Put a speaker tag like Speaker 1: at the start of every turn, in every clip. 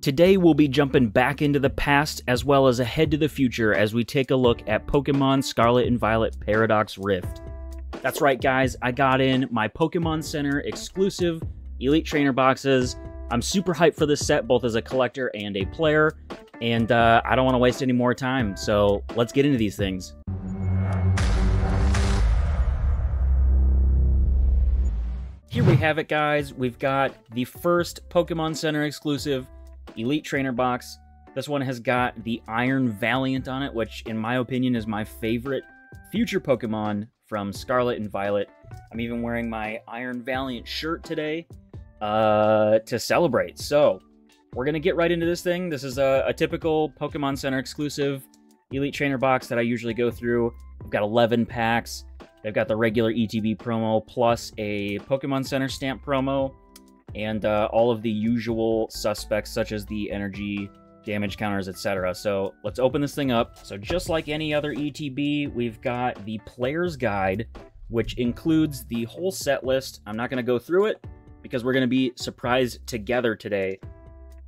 Speaker 1: Today we'll be jumping back into the past as well as ahead to the future as we take a look at Pokemon Scarlet and Violet Paradox Rift. That's right guys, I got in my Pokemon Center exclusive Elite Trainer boxes. I'm super hyped for this set both as a collector and a player, and uh, I don't want to waste any more time, so let's get into these things. Here we have it guys, we've got the first Pokemon Center exclusive Elite Trainer box. This one has got the Iron Valiant on it, which in my opinion is my favorite future Pokemon from Scarlet and Violet. I'm even wearing my Iron Valiant shirt today uh, to celebrate. So we're going to get right into this thing. This is a, a, typical Pokemon Center exclusive Elite Trainer box that I usually go through. I've got 11 packs. They've got the regular ETB promo plus a Pokemon Center stamp promo and uh, all of the usual suspects such as the energy damage counters etc so let's open this thing up. So just like any other etb we've got the player's guide which includes the whole set list. I'm not going to go through it because we're going to be surprised together today.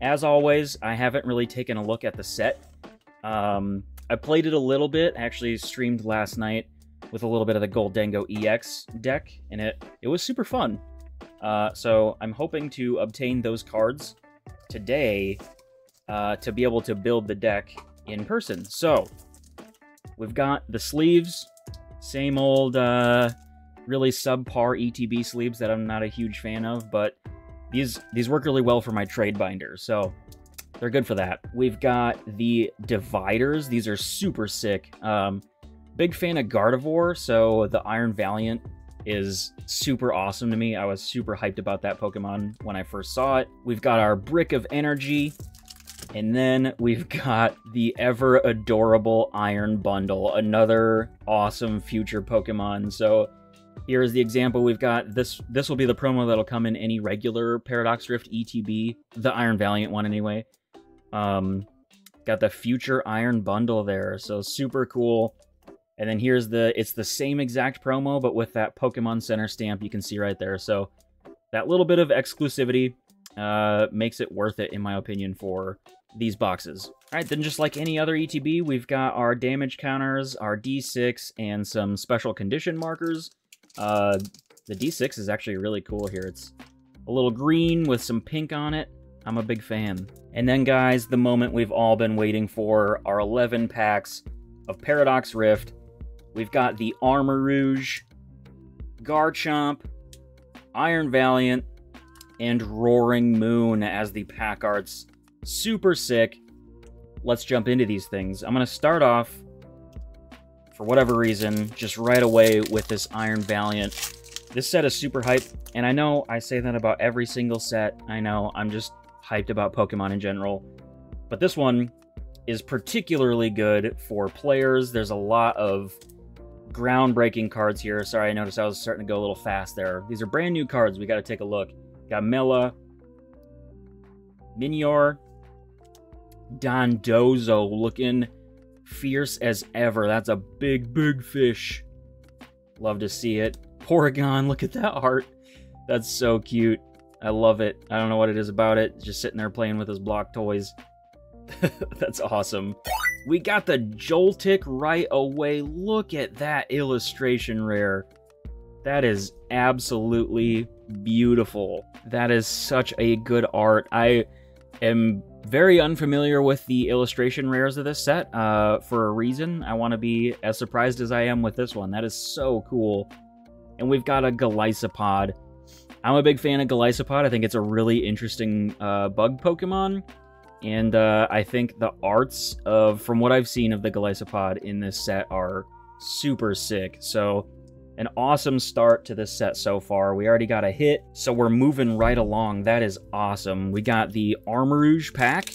Speaker 1: As always i haven't really taken a look at the set. Um, i played it a little bit. Actually streamed last night with a little bit of the Gholdengo ex deck and it it was super fun uh, so I'm hoping to obtain those cards today uh, to be able to build the deck in person. So we've got the sleeves, same old, uh, really subpar ETB sleeves that I'm not a huge fan of, but these these work really well for my trade binder, so they're good for that. We've got the dividers. These are super sick. Um, big fan of Gardevoir, so the Iron Valiant is super awesome to me. I was super hyped about that Pokemon when I first saw it. We've got our Brick of Energy, and then we've got the ever adorable Iron Bundle, another awesome future Pokemon. So here's the example. We've got this, this will be the promo that'll come in any regular Paradox Rift ETB, the Iron Valiant one anyway. Um, got the future Iron Bundle there, so super cool. And then here's the, it's the same exact promo, but with that Pokemon Center stamp you can see right there. So that little bit of exclusivity uh, makes it worth it, in my opinion, for these boxes. All right, then just like any other ETB, we've got our damage counters, our D6, and some special condition markers. Uh, the D6 is actually really cool here. It's a little green with some pink on it. I'm a big fan. And then, guys, the moment we've all been waiting for, our 11 packs of Paradox Rift We've got the Armarouge, Garchomp, Iron Valiant, and Roaring Moon as the pack arts. Super sick. Let's jump into these things. I'm going to start off, for whatever reason, just right away with this Iron Valiant. This set is super hype, and I know I say that about every single set. I know, I'm just hyped about Pokemon in general. But this one is particularly good for players. There's a lot of groundbreaking cards here. Sorry, I noticed I was starting to go a little fast there. These are brand new cards. We got to take a look. Got Mela, Minior, Dondozo looking fierce as ever. That's a big, big fish. Love to see it. Porygon, look at that art. That's so cute. I love it. I don't know what it is about it. Just sitting there playing with his block toys. That's awesome. We got the Joltik right away. Look at that illustration rare. That is absolutely beautiful. That is such a good art. I am very unfamiliar with the illustration rares of this set uh, for a reason. I want to be as surprised as I am with this one. That is so cool. And we've got a Golisopod. I'm a big fan of Golisopod. I think it's a really interesting uh, bug Pokemon. And uh, I think the arts of, from what I've seen of the Golisopod in this set are super sick. So an awesome start to this set so far. We already got a hit, so we're moving right along. That is awesome. We got the Armarouge pack.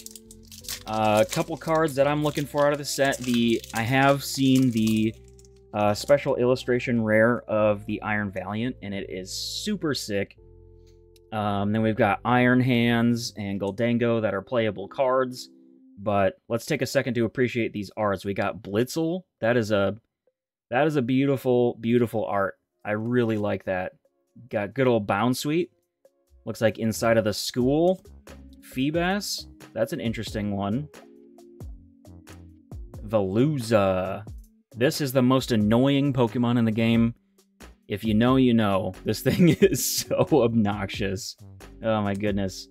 Speaker 1: Uh, a couple cards that I'm looking for out of the set. The I have seen the uh, special illustration rare of the Iron Valiant, and it is super sick. Um, then we've got Iron Hands and Gholdengo that are playable cards. But let's take a second to appreciate these arts. We got Blitzle. That is a that is a beautiful, beautiful art. I really like that. Got good old Bounsweet. Looks like inside of the school. Feebas. That's an interesting one. Veluza. This is the most annoying Pokemon in the game. If you know, you know. This thing is so obnoxious. Oh my goodness.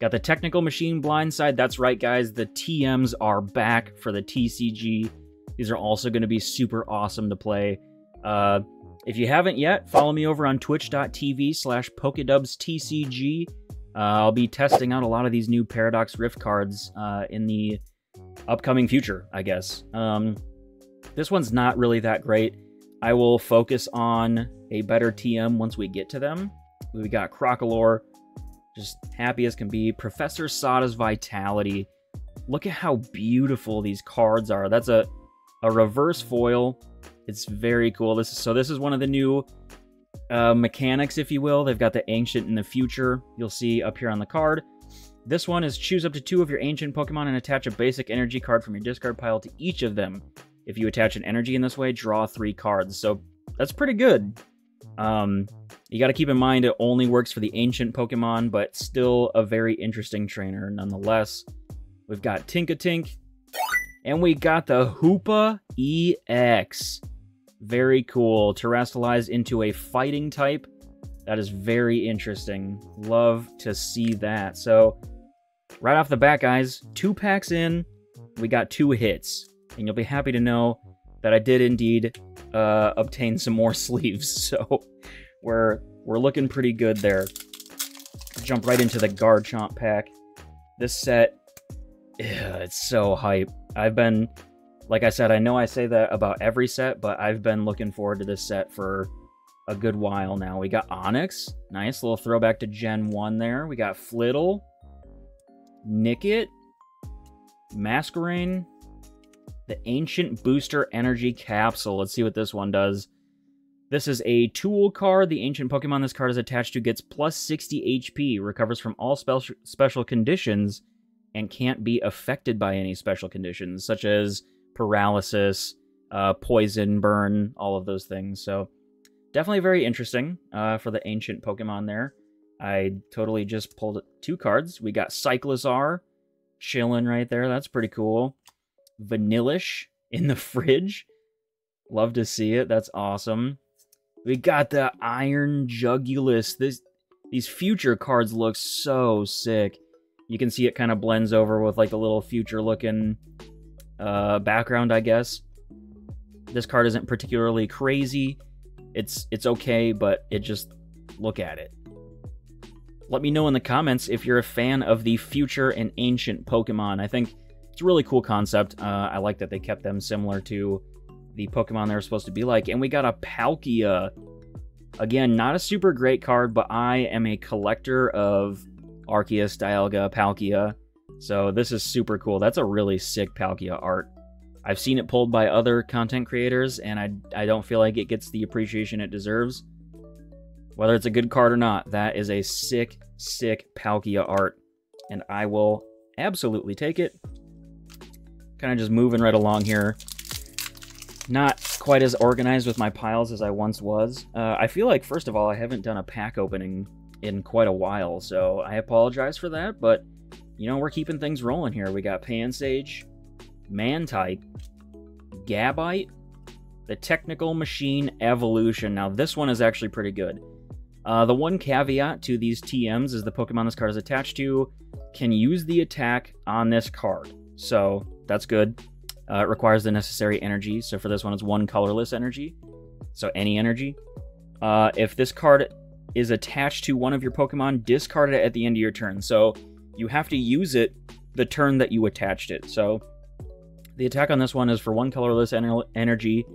Speaker 1: Got the technical machine blindside. That's right, guys. The TMs are back for the TCG. These are also going to be super awesome to play. Uh, if you haven't yet, follow me over on twitch.tv slash PokedubzTCG. Uh, I'll be testing out a lot of these new Paradox Rift cards uh, in the upcoming future, I guess. Um, this one's not really that great. I will focus on a better TM once we get to them. We got Crocalor, just happy as can be. Professor Sada's Vitality. Look at how beautiful these cards are. That's a, a reverse foil. It's very cool. This is, so this is one of the new uh, mechanics, if you will. They've got the Ancient in the Future. You'll see up here on the card. This one is choose up to two of your Ancient Pokemon and attach a basic energy card from your discard pile to each of them. If you attach an energy in this way, draw three cards. So that's pretty good. Um, you got to keep in mind it only works for the ancient Pokemon, but still a very interesting trainer nonetheless. We've got Tinkatink, and we got the Hoopa EX. Very cool. Terastallized into a fighting type. That is very interesting. Love to see that. So, right off the bat, guys, two packs in, we got two hits. And you'll be happy to know that I did indeed uh, obtain some more sleeves. So, we're, we're looking pretty good there. Jump right into the Garchomp pack. This set, it's so hype. I've been like I said, I know I say that about every set, but I've been looking forward to this set for a good while now. We got Onix, Nice little throwback to Gen 1 there. We got Flittle. Nickit. Masquerain. The Ancient Booster Energy Capsule. Let's see what this one does. This is a tool card. The Ancient Pokemon this card is attached to gets plus 60 HP, recovers from all special special conditions, and can't be affected by any special conditions, such as paralysis, uh, poison, burn, all of those things. So definitely very interesting uh, for the ancient Pokemon there. I totally just pulled two cards. We got Cyclizar chilling right there. That's pretty cool. Vanillish in the fridge. Love to see it. That's awesome. We got the Iron Jugulis. This these future cards look so sick. You can see it kind of blends over with like a little future looking uh, background, I guess. This card isn't particularly crazy. It's it's okay, but it just look at it. Let me know in the comments if you're a fan of the future and ancient Pokemon. I think it's a really cool concept. Uh, I like that they kept them similar to the Pokemon they were supposed to be like. And we got a Palkia. Again, not a super great card, but I am a collector of Arceus, Dialga, Palkia. So this is super cool. That's a really sick Palkia art. I've seen it pulled by other content creators, and I, I don't feel like it gets the appreciation it deserves. Whether it's a good card or not, that is a sick, sick Palkia art, and I will absolutely take it. Kind of just moving right along here. Not quite as organized with my piles as I once was. Uh, I feel like, first of all, I haven't done a pack opening in quite a while, so I apologize for that, but you know, we're keeping things rolling here. We got Pansage, Mantyke, Gabite, the Technical Machine Evolution. Now, this one is actually pretty good. Uh, the one caveat to these TMs is the Pokemon this card is attached to can use the attack on this card. So, that's good. Uh, it requires the necessary energy. So, for this one, it's one colorless energy. So, any energy. Uh, if this card is attached to one of your Pokemon, discard it at the end of your turn. So, you have to use it the turn that you attached it. So the attack on this one is for one colorless ener- energy,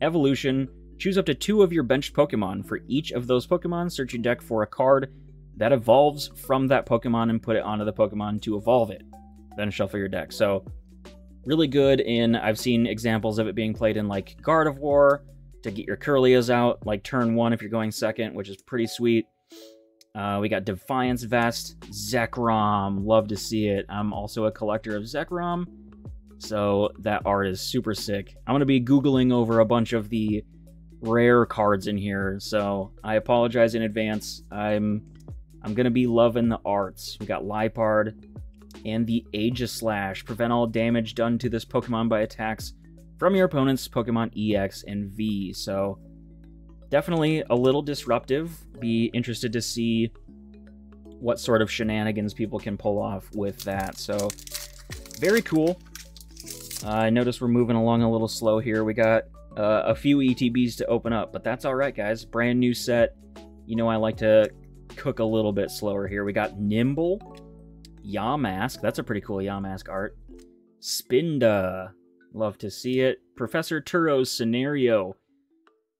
Speaker 1: evolution. Choose up to two of your benched Pokemon. For each of those Pokemon, search your deck for a card that evolves from that Pokemon and put it onto the Pokemon to evolve it. Then shuffle your deck. So, really good in. I've seen examples of it being played in like Gardevoir to get your Kirlias out, like turn one if you're going second, which is pretty sweet. Uh, we got Defiance Vest, Zekrom. Love to see it. I'm also a collector of Zekrom, so that art is super sick. I'm going to be Googling over a bunch of the rare cards in here, so I apologize in advance. I'm I'm going to be loving the arts. We got Liepard, and the Aegislash. Prevent all damage done to this Pokemon by attacks from your opponent's Pokemon EX and V. So, definitely a little disruptive. Be interested to see what sort of shenanigans people can pull off with that. So, very cool. Uh, I notice we're moving along a little slow here. We got uh, a few ETBs to open up, but that's all right, guys. Brand new set. You know I like to cook a little bit slower here. We got Nymble, Yamask. That's a pretty cool Yamask art. Spinda. Love to see it. Professor Turo's Scenario.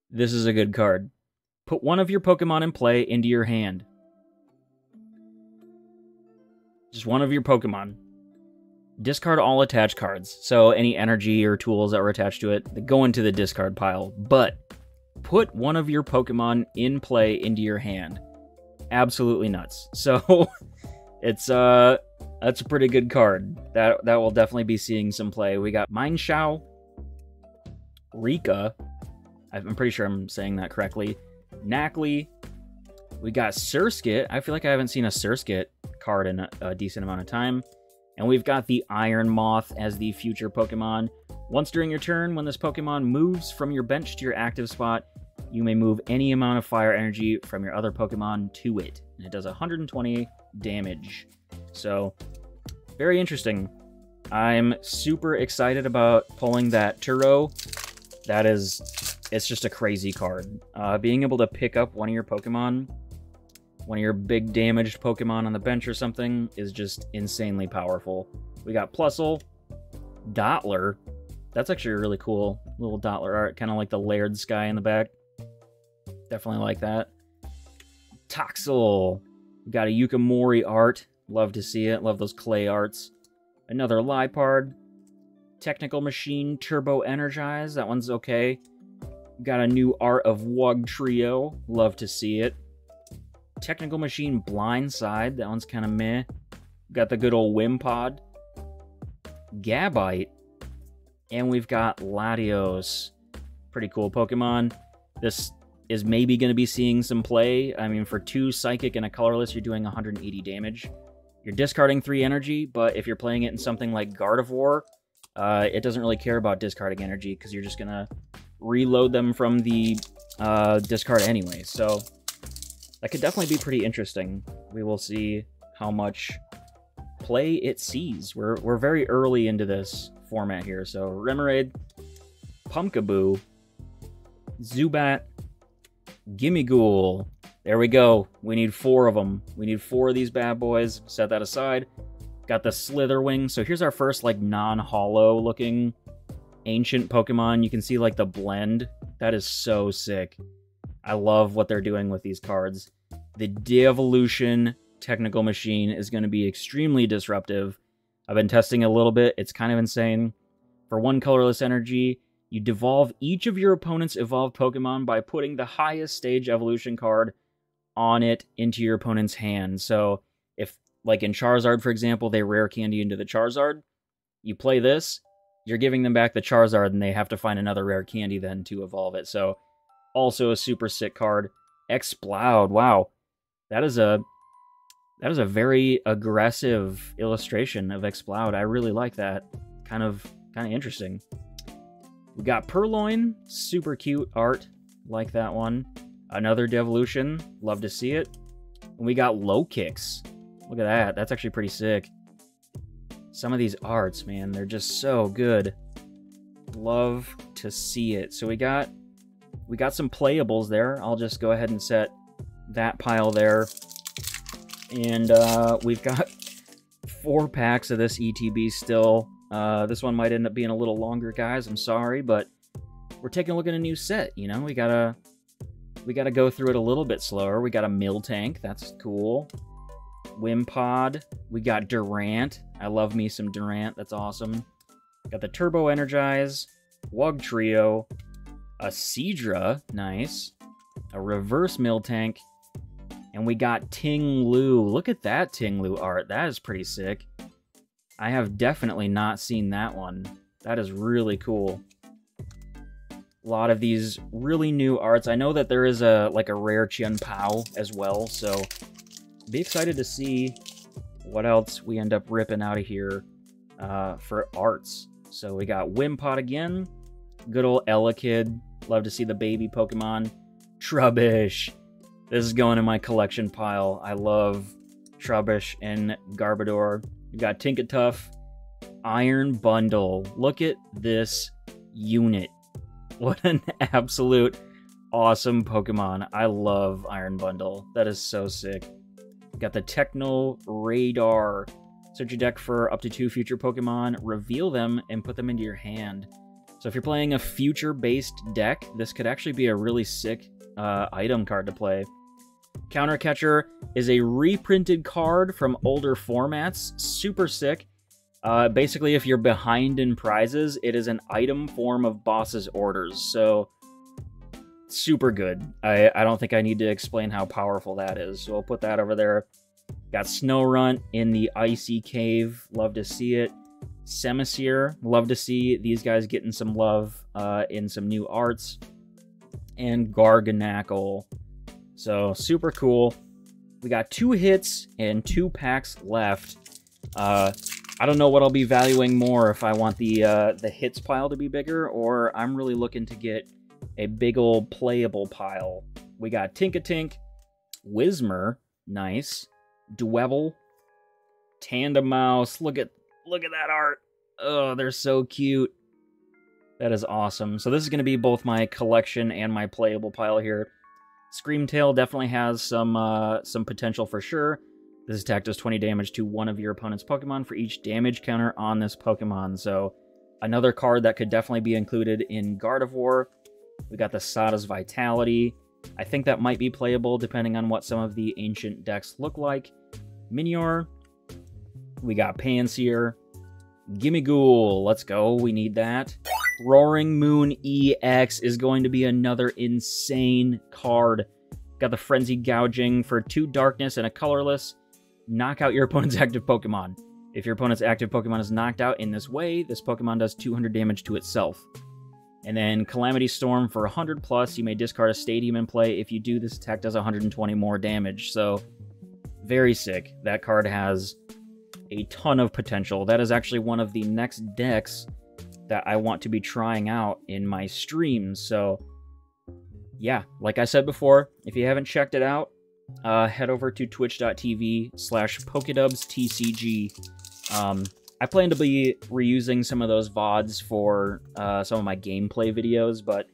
Speaker 1: This is a good card. Put one of your Pokemon in play into your hand. Just one of your Pokemon. Discard all attached cards. So any energy or tools that were attached to it, go into the discard pile. But put one of your Pokemon in play into your hand. Absolutely nuts. So it's uh that's a pretty good card. That that will definitely be seeing some play. We got Mienshao, Rika. I'm pretty sure I'm saying that correctly. Nacli. We got Surskit. I feel like I haven't seen a Surskit card in a, a decent amount of time. And we've got the Iron Moth as the future Pokemon. Once during your turn, when this Pokemon moves from your bench to your active spot, you may move any amount of fire energy from your other Pokemon to it. And it does 120 damage. So, very interesting. I'm super excited about pulling that Turo. That is, it's just a crazy card. Uh, being able to pick up one of your Pokemon one of your big damaged Pokemon on the bench or something is just insanely powerful. We got Plusle, Dottler. That's actually a really cool little Dottler art, kind of like the layered sky in the back. Definitely like that. Toxel. We got a Yukimori art. Love to see it. Love those clay arts. Another Liepard. Technical Machine Turbo Energize. That one's okay. Got a new art of Wugtrio. Love to see it. Technical Machine Blindside. That one's kind of meh. Got the good old Wimpod. Gabite. And we've got Latios. Pretty cool Pokemon. This is maybe going to be seeing some play. I mean, for two Psychic and a Colorless, you're doing 180 damage. You're discarding three energy, but if you're playing it in something like Gardevoir, uh, it doesn't really care about discarding energy because you're just going to reload them from the uh, discard anyway. So that could definitely be pretty interesting. We will see how much play it sees. We're, we're very early into this format here. So Remoraid, Pumpkaboo, Zubat, Gimmighoul. There we go. We need four of them. We need four of these bad boys. Set that aside. Got the Slither Wing. So here's our first like non-hollow looking ancient Pokemon. You can see like the blend. That is so sick. I love what they're doing with these cards. The Devolution technical machine is going to be extremely disruptive. I've been testing a little bit. It's kind of insane. For one colorless energy, you devolve each of your opponent's evolved Pokemon by putting the highest stage evolution card on it into your opponent's hand. So if, like in Charizard, for example, they rare candy into the Charizard, you play this, you're giving them back the Charizard, and they have to find another rare candy then to evolve it. So also a super sick card. Exploud, wow. That is a that is a very aggressive illustration of Exploud. I really like that. Kind of kind of interesting. We got Purrloin, super cute art. Like that one. Another Devolution, love to see it. And we got Lokix. Look at that. That's actually pretty sick. Some of these arts, man, they're just so good. Love to see it. So we got we got some playables there. I'll just go ahead and set that pile there. And uh, we've got four packs of this ETB still. Uh, this one might end up being a little longer, guys. I'm sorry, but we're taking a look at a new set. You know, we gotta we gotta go through it a little bit slower. We got a Miltank. that's cool. Wimpod. We got Durant. I love me some Durant. That's awesome. Got the Turbo Energize, Wugtrio. a Seadra, nice, a reverse Miltank. and we got Ting Lu. Look at that Ting Lu art. That is pretty sick. I have definitely not seen that one. That is really cool. A lot of these really new arts. I know that there is a like a rare Chien-Pao as well, so be excited to see what else we end up ripping out of here uh, for arts. So we got Wimpod again, good old Elekid. Love to see the baby Pokemon. Trubbish. This is going in my collection pile. I love Trubbish and Garbodor. We got Tinkatuff, Iron Bundle. Look at this unit. What an absolute awesome Pokemon. I love Iron Bundle. That is so sick. Got the Techno Radar. Search your deck for up to two future Pokemon, reveal them, and put them into your hand. So if you're playing a future-based deck, this could actually be a really sick uh, item card to play. Counter Catcher is a reprinted card from older formats. Super sick. Uh, basically, if you're behind in prizes, it is an item form of boss's orders. So super good. I, I don't think I need to explain how powerful that is. So I'll put that over there. Got Snorunt in the Icy Cave. Love to see it. Simisear. Love to see these guys getting some love uh, in some new arts. And Garganacl. So super cool. We got two hits and two packs left. Uh, I don't know what I'll be valuing more if I want the uh, the hits pile to be bigger or I'm really looking to get a big old playable pile. We got Tinkatink, Whismur, nice, Dwebble, Tandemaus. Look at look at that art. Oh, they're so cute. That is awesome. So this is going to be both my collection and my playable pile here. Screamtail definitely has some uh, some potential for sure. This attack does 20 damage to one of your opponent's Pokemon for each damage counter on this Pokemon. So another card that could definitely be included in Gardevoir. We got the Sada's Vitality. I think that might be playable depending on what some of the ancient decks look like. Minior. We got Pansear. Gimmighoul. Let's go. We need that. Roaring Moon EX is going to be another insane card. Got the Frenzy Gouging for two darkness and a colorless. Knock out your opponent's active Pokemon. If your opponent's active Pokemon is knocked out in this way, this Pokemon does 200 damage to itself. And then Calamity Storm for 100 plus, you may discard a Stadium in play. If you do, this attack does 120 more damage. So, very sick. That card has a ton of potential. That is actually one of the next decks that I want to be trying out in my streams. So, yeah, like I said before, if you haven't checked it out, uh, head over to twitch.tv slash pokedubztcg. Um, I plan to be reusing some of those VODs for uh, some of my gameplay videos, but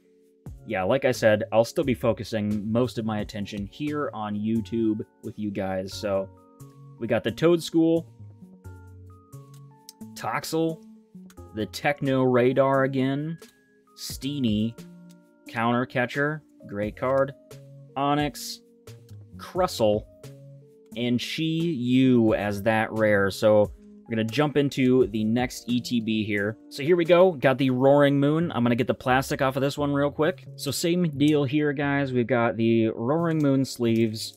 Speaker 1: yeah, like I said, I'll still be focusing most of my attention here on YouTube with you guys. So we got the Toedscool, Toxel, the Techno Radar again, Steenee, Counter Catcher, great card, Onix, Crustle, and Chi Yu as that rare. So we're going to jump into the next ETB here. So here we go. Got the Roaring Moon. I'm going to get the plastic off of this one real quick. So same deal here, guys. We've got the Roaring Moon sleeves.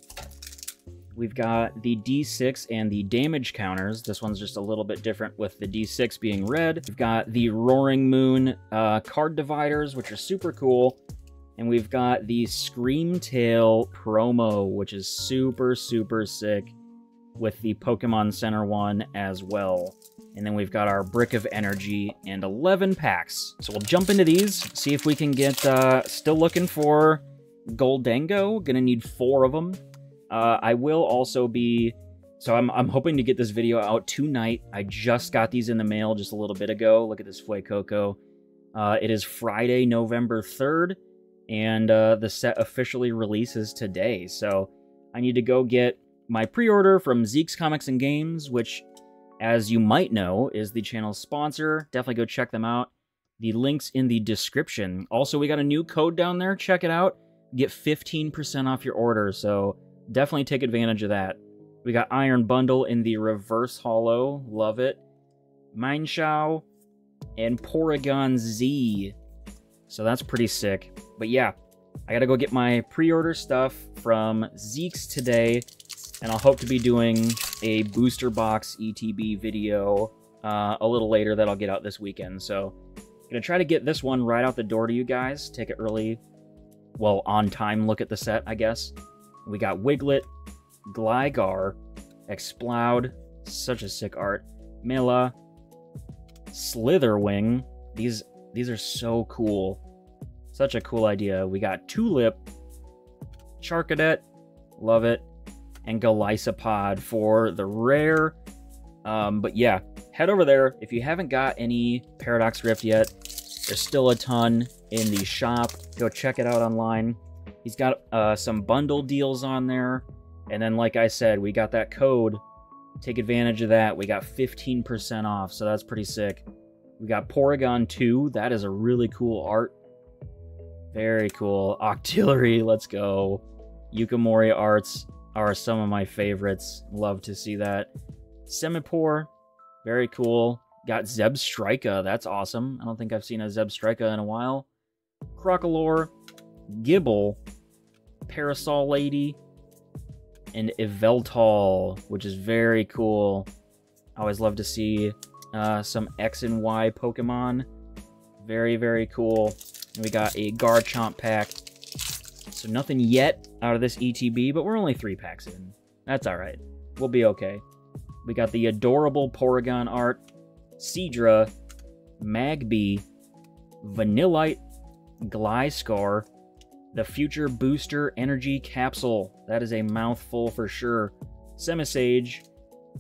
Speaker 1: We've got the D6 and the damage counters. This one's just a little bit different with the D6 being red. We've got the Roaring Moon uh, card dividers, which are super cool. And we've got the Screamtail promo, which is super, super sick with the Pokemon Center one as well. And then we've got our Brick of Energy and 11 packs. So we'll jump into these, see if we can get, uh, still looking for Gholdengo. Gonna need four of them. Uh, I will also be, so I'm, I'm hoping to get this video out tonight. I just got these in the mail just a little bit ago. Look at this Fuecoco. Uh, it is Friday, November 3rd, and uh, the set officially releases today. So I need to go get my pre-order from Zeek's Comics and Games, which, as you might know, is the channel's sponsor. Definitely go check them out. The link's in the description. Also, we got a new code down there. Check it out. Get 15% off your order, so definitely take advantage of that. We got Iron Bundle in the reverse hollow. Love it. Mienshao and Porygon Z. So that's pretty sick. But yeah, I gotta go get my pre-order stuff from Zeek's today and I'll hope to be doing a booster box ETB video uh, a little later that I'll get out this weekend. So I'm gonna try to get this one right out the door to you guys. Take it early, well, on time look at the set, I guess. We got Wiglet, Gligar, Exploud, Such a sick art. Mela, Slitherwing. These these are so cool. Such a cool idea. We got Tulip, Charcadet, love it, and Golisopod for the rare. Um, but yeah, head over there. If you haven't got any Paradox Rift yet, there's still a ton in the shop. Go check it out online. He's got uh, some bundle deals on there. And then, like I said, we got that code. Take advantage of that. We got 15% off, so that's pretty sick. We got Porygon 2. That is a really cool art. Very cool. Octillery, let's go. Yukimori arts are some of my favorites. Love to see that. Simipour, very cool. Got Zeb Zebstrika, that's awesome. I don't think I've seen a Zeb Zebstrika in a while. Crocalor, Gible, Parasol Lady, and Yveltal, which is very cool. I always love to see uh, some X and Y Pokemon. Very, very cool. And we got a Garchomp pack. So nothing yet out of this ETB, but we're only three packs in. That's alright. We'll be okay. We got the adorable Porygon art, Seadra, Magby, Vanillite, Gliscor, the Future Booster Energy Capsule. That is a mouthful for sure. Simisage,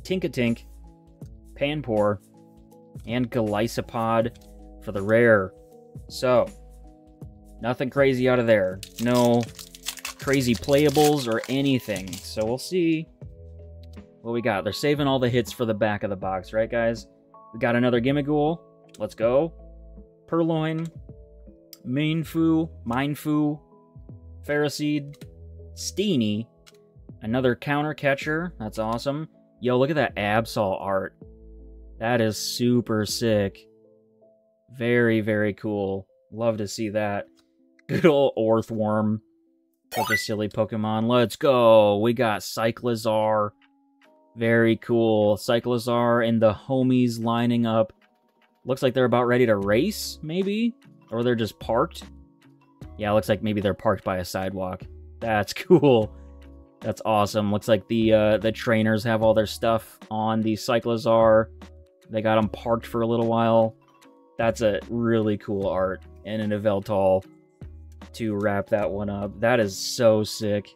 Speaker 1: Tinkatink, Panpour, and Golisopod for the rare. So, nothing crazy out of there. No crazy playables or anything. So we'll see what we got. They're saving all the hits for the back of the box, right, guys? We got another Gimmighoul. Let's go. Purrloin, Mainfu, Mienfoo, Ferroseed, Steenee, another counter catcher. That's awesome. Yo, look at that Absol art. That is super sick. Very, very cool. Love to see that. Good old Orthworm. Such a silly Pokemon. Let's go. We got Cyclizar. Very cool. Cyclizar and the homies lining up. Looks like they're about ready to race, maybe? Or they're just parked. Yeah, looks like maybe they're parked by a sidewalk. That's cool. That's awesome. Looks like the uh, the trainers have all their stuff on the Cyclizar. They got them parked for a little while. That's a really cool art. And an Yveltal to wrap that one up. That is so sick.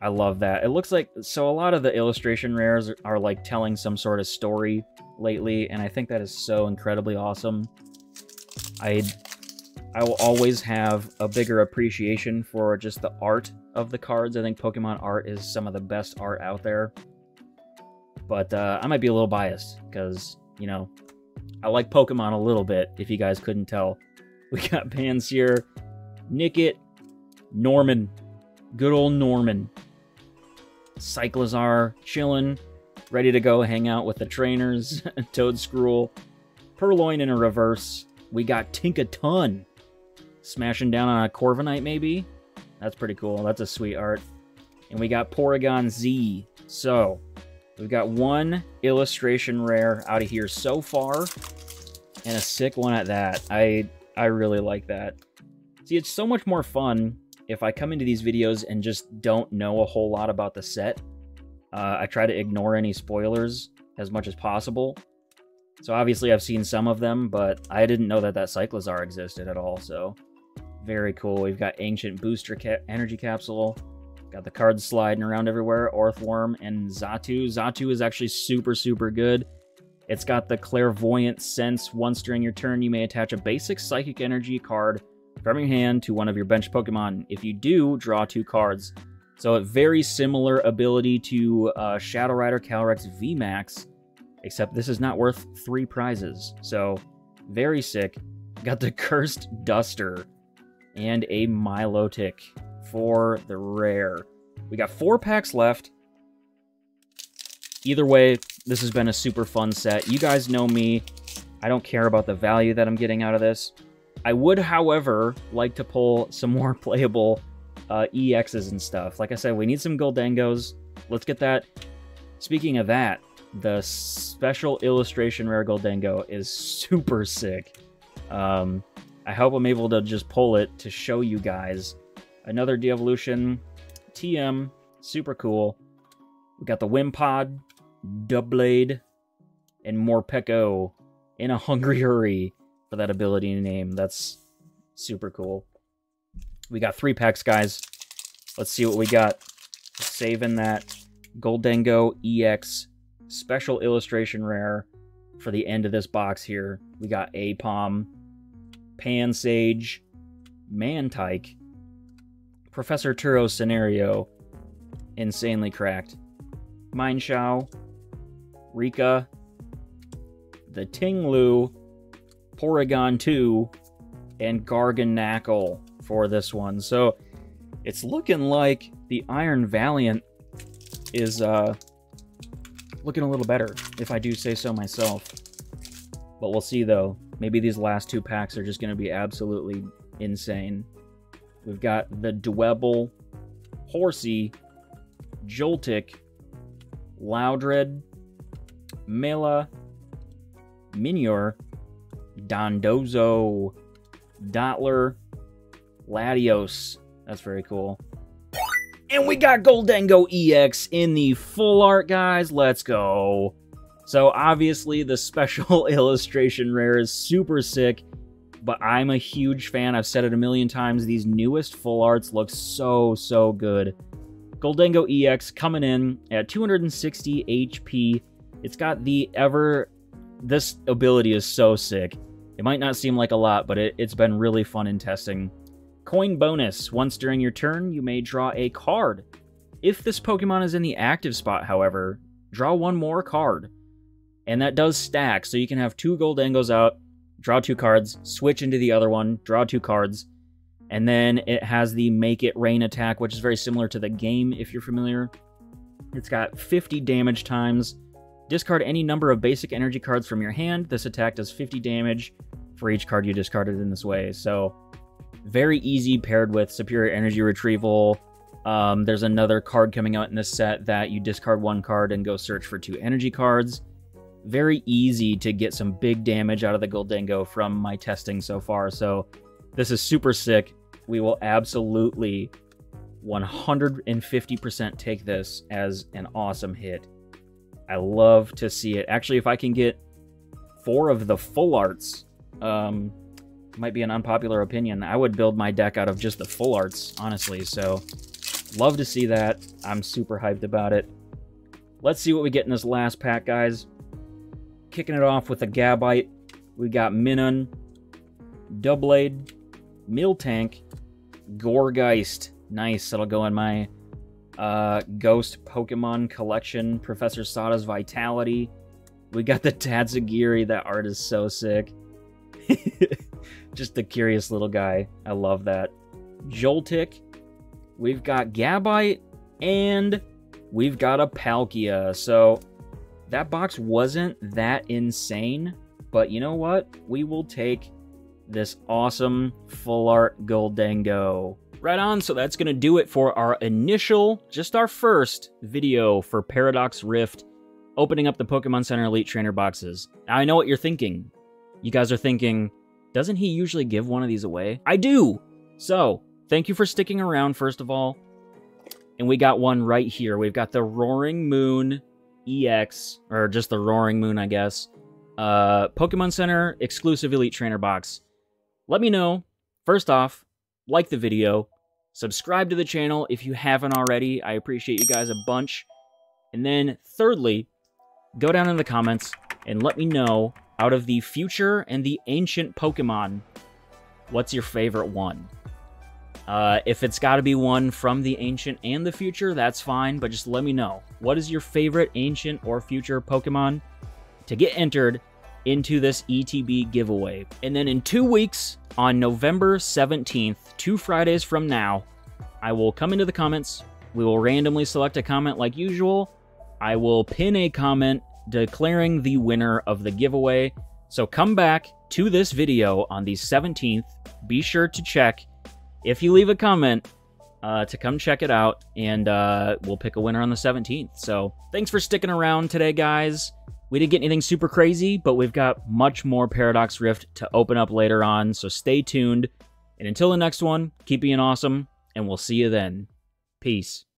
Speaker 1: I love that. It looks like so a lot of the illustration rares are, are like telling some sort of story lately, and I think that is so incredibly awesome. I I will always have a bigger appreciation for just the art of the cards. I think Pokemon art is some of the best art out there. But uh, I might be a little biased because, you know, I like Pokemon a little bit, if you guys couldn't tell. We got Pansear, Nickit, Norman. Good old Norman. Cyclizar chilling, ready to go hang out with the trainers. Toedscruel. Purrloin in a reverse. We got Tinkaton smashing down on a Corviknight, maybe? That's pretty cool. That's a sweet art. And we got Porygon Z. So, we've got one illustration rare out of here so far, and a sick one at that. I I really like that. See, it's so much more fun if I come into these videos and just don't know a whole lot about the set. Uh, I try to ignore any spoilers as much as possible. So obviously I've seen some of them, but I didn't know that that Cyclizar existed at all, so very cool. We've got Ancient Booster ca Energy Capsule, got the cards sliding around everywhere, Orthworm, and Xatu. Xatu is actually super, super good. It's got the Clairvoyant Sense. Once during your turn, you may attach a basic Psychic Energy card from your hand to one of your bench Pokemon. If you do, draw two cards. So a very similar ability to uh, Shadow Rider Calyrex VMAX, except this is not worth three prizes. So very sick. Got the Cursed Duster and a Milotic for the rare. We got four packs left. Either way, this has been a super fun set. You guys know me. I don't care about the value that I'm getting out of this. I would, however, like to pull some more playable uh, EXs and stuff. Like I said, we need some Gholdengos. Let's get that. Speaking of that, the special illustration rare Gholdengo is super sick. Um, I hope I'm able to just pull it to show you guys. Another de-evolution. TM, super cool. We got the Wimpod, Doublade, and Morpeko in a Hungry Hurry for that ability name. That's super cool. We got three packs, guys. Let's see what we got. Saving that Gholdengo EX special illustration rare for the end of this box here. We got Aipom, Pansage, Mantyke, Professor Turo's Scenario, Insanely Cracked, Mienshao, Rika, the Tinglu, Porygon 2, and Garganacl for this one. So it's looking like the Iron Valiant is uh, looking a little better, if I do say so myself. But we'll see, though. Maybe these last two packs are just going to be absolutely insane. We've got the Dwebble, Horsea, Joltik, Loudred, Mela, Minior, Dondozo, Dottler, Latios. That's very cool. And we got Gholdengo EX in the full art, guys. Let's go. So obviously the special illustration rare is super sick, but I'm a huge fan. I've said it a million times. These newest full arts look so, so good. Gholdengo EX coming in at 260 HP. It's got the ever... This ability is so sick. It might not seem like a lot, but it, it's been really fun in testing. Coin bonus. Once during your turn, you may draw a card. If this Pokemon is in the active spot, however, draw one more card. And that does stack, so you can have two Gholdengos out, draw two cards, switch into the other one, draw two cards, and then it has the Make It Rain attack, which is very similar to the game, if you're familiar. It's got 50 damage times. Discard any number of basic energy cards from your hand. This attack does 50 damage for each card you discarded in this way. So very easy paired with Superior Energy Retrieval. Um, there's another card coming out in this set that you discard one card and go search for two energy cards. Very easy to get some big damage out of the Gholdengo from my testing so far. So this is super sick. We will absolutely 150% take this as an awesome hit. I love to see it. Actually, if I can get four of the full arts, um, might be an unpopular opinion. I would build my deck out of just the full arts, honestly. So, love to see that. I'm super hyped about it. Let's see what we get in this last pack, guys. Kicking it off with a Gabite. We got Minun, Doublade, Miltank, Gourgeist. Nice. That'll go in my uh, Ghost Pokemon collection. Professor Sada's Vitality. We got the Tatsugiri. That art is so sick. Just a curious little guy. I love that. Joltik. We've got Gabite. And we've got a Palkia. So that box wasn't that insane. But you know what? We will take this awesome full art Gholdengo. Right on, so that's going to do it for our initial, just our first video for Paradox Rift, opening up the Pokemon Center Elite Trainer boxes. Now, I know what you're thinking. You guys are thinking, doesn't he usually give one of these away? I do! So, thank you for sticking around, first of all. And we got one right here. We've got the Roaring Moon EX, or just the Roaring Moon, I guess. Uh, Pokemon Center exclusive Elite Trainer box. Let me know, first off, like the video, subscribe to the channel if you haven't already. I appreciate you guys a bunch. And then, thirdly, go down in the comments and let me know out of the future and the ancient Pokemon, what's your favorite one? Uh, if it's got to be one from the ancient and the future, that's fine, but just let me know. What is your favorite ancient or future Pokemon to get entered into this ETB giveaway? And then in two weeks, on November 17th, two Fridays from now, I will come into the comments. We will randomly select a comment like usual. I will pin a comment declaring the winner of the giveaway. So come back to this video on the 17th. Be sure to check if you leave a comment uh, to come check it out, and uh, we'll pick a winner on the 17th. So thanks for sticking around today, guys. We didn't get anything super crazy, but we've got much more Paradox Rift to open up later on, so stay tuned. And until the next one, keep being awesome, and we'll see you then. Peace.